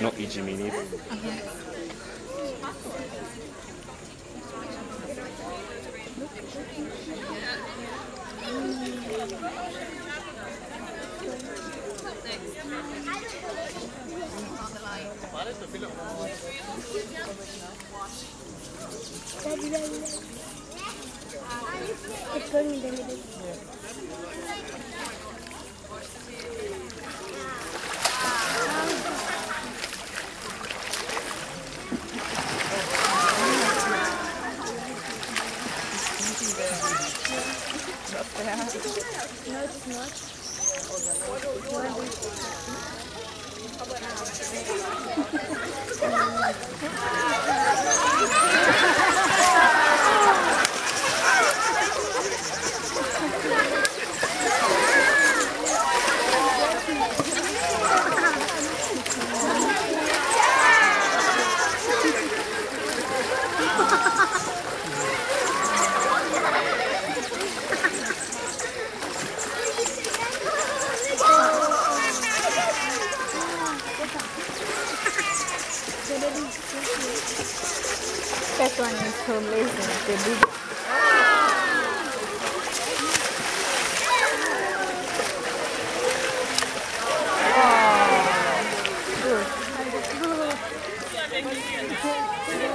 Not easy Gel güle güle. Hiç görmeyin demedim. No, it's not. What Thank you. That one is so amazing. The big one. Oh, ah, good. Good.